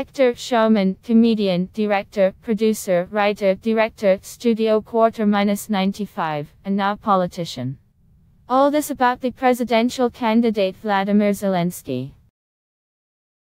Actor, showman, comedian, director, producer, writer, director, studio quarter minus 95, and now politician. All this about the presidential candidate Vladimir Zelensky.